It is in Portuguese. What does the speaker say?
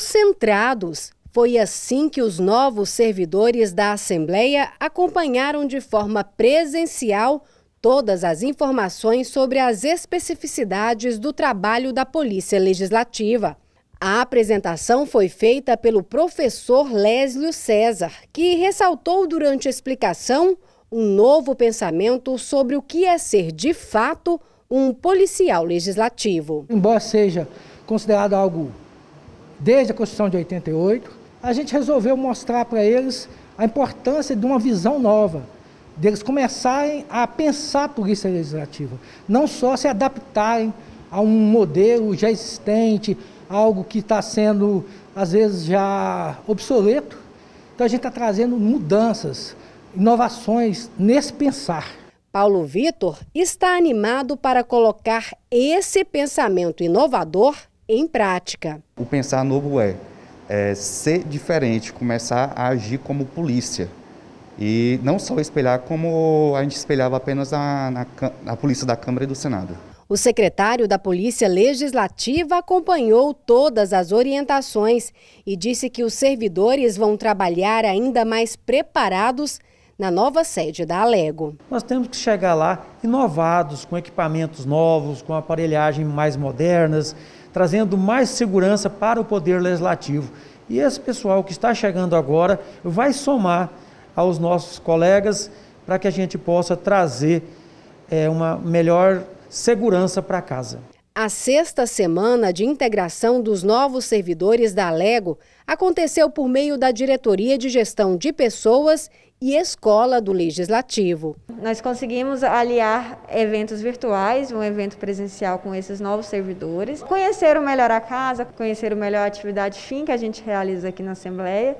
concentrados. Foi assim que os novos servidores da Assembleia acompanharam de forma presencial todas as informações sobre as especificidades do trabalho da Polícia Legislativa. A apresentação foi feita pelo professor Léslio César, que ressaltou durante a explicação um novo pensamento sobre o que é ser de fato um policial legislativo. Embora seja considerado algo desde a Constituição de 88, a gente resolveu mostrar para eles a importância de uma visão nova, deles começarem a pensar a polícia legislativa, não só se adaptarem a um modelo já existente, algo que está sendo, às vezes, já obsoleto. Então a gente está trazendo mudanças, inovações nesse pensar. Paulo Vitor está animado para colocar esse pensamento inovador em prática. O pensar novo é, é ser diferente, começar a agir como polícia. E não só espelhar como a gente espelhava apenas na, na, na polícia da Câmara e do Senado. O secretário da Polícia Legislativa acompanhou todas as orientações e disse que os servidores vão trabalhar ainda mais preparados na nova sede da Alego. Nós temos que chegar lá inovados, com equipamentos novos, com aparelhagem mais modernas, trazendo mais segurança para o Poder Legislativo. E esse pessoal que está chegando agora vai somar aos nossos colegas para que a gente possa trazer é, uma melhor segurança para casa. A sexta semana de integração dos novos servidores da Alego aconteceu por meio da Diretoria de Gestão de Pessoas e Escola do Legislativo. Nós conseguimos aliar eventos virtuais, um evento presencial com esses novos servidores, conheceram melhor a casa, conheceram melhor a atividade fim que a gente realiza aqui na Assembleia.